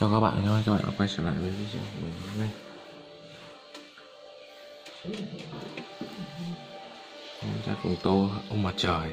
Chào các bạn các bạn đã quay trở lại với video của mình hôm nay. Chúng ta cùng tô ông mặt trời.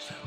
Sao?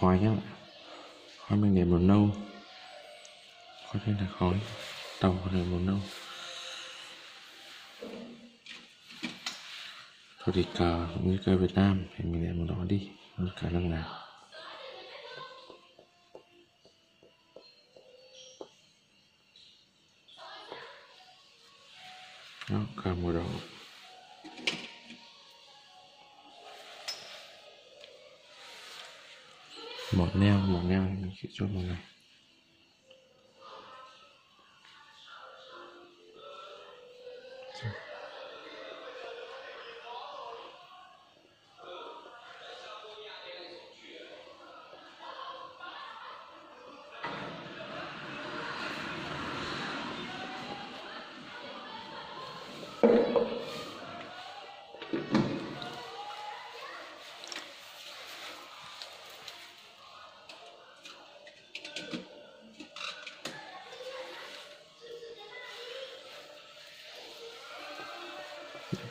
Khói nhá. Khói mình để màu nâu. Có thể là khói. Tàu có thể màu nâu. Thôi thì cờ như cờ Việt Nam Thì mình để màu đỏ đi. Không có khả năng nào. Đó, cờ màu đỏ. Một neo một neo mình sẽ cho màu này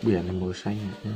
biển là màu xanh nhé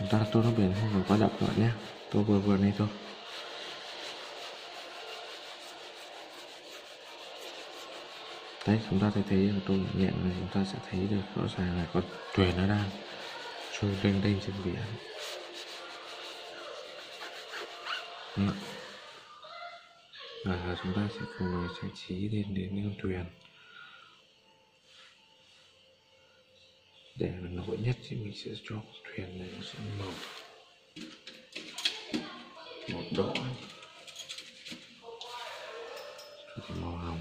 chúng ta tô nó biển, không cần quá đậm các bạn nhé. Tô vừa vừa này thôi. Đấy, chúng ta thấy thấy tô nhẹ này, chúng ta sẽ thấy được rõ ràng là con thuyền nó đang trôi lênh đênh trên biển. Đấy. và chúng ta sẽ cùng trang trí lên đến con thuyền. Để mà nổi nhất thì mình sẽ cho thuyền này nó sẽ màu. Màu đỏ. Cho thì màu hồng.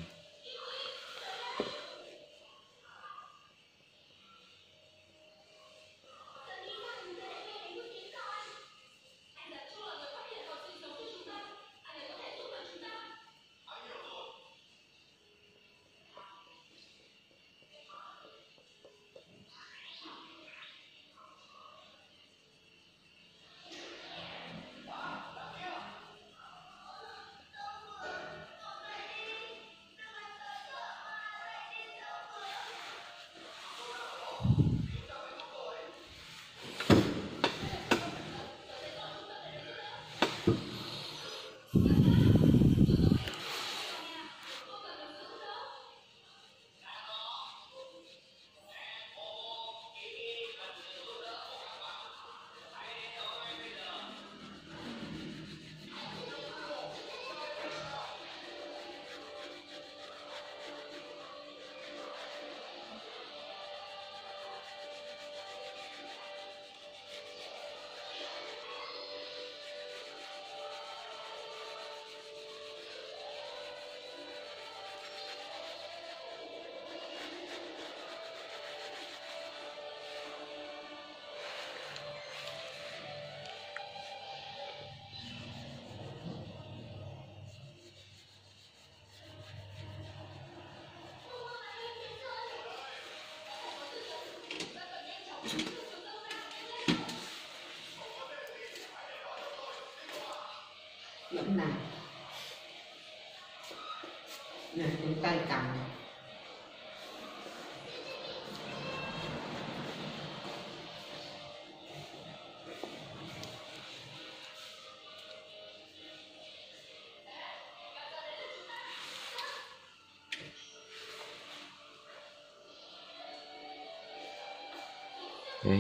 Đấy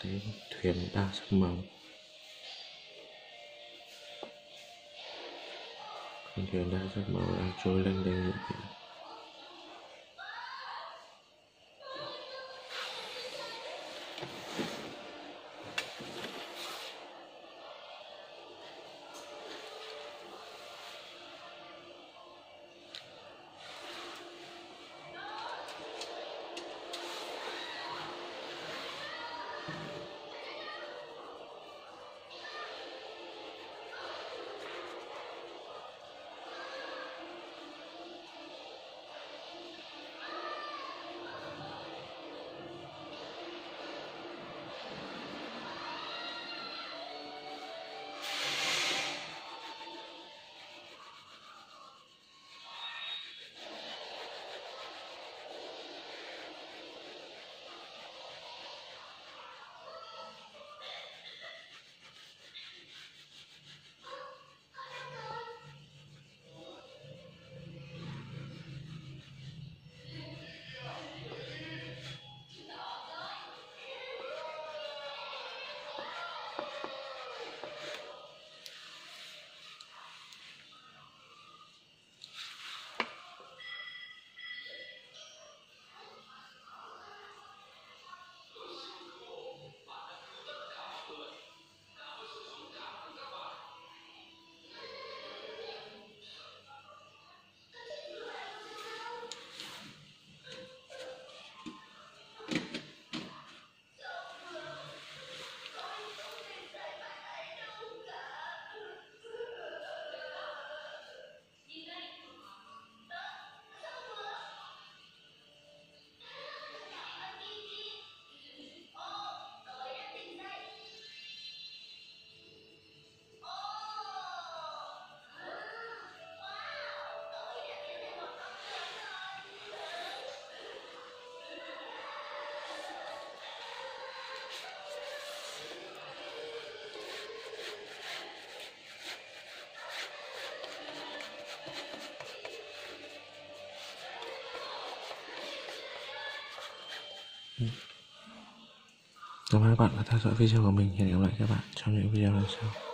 thấy thuyền đa sắc màu con thuyền đa sắc màu đang trôi lênh đênh cảm ơn các bạn đã theo dõi video của mình. Hẹn gặp lại các bạn trong những video lần sau.